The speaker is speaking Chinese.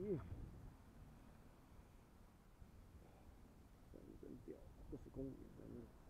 哎呀，真屌，不是公屏，真的。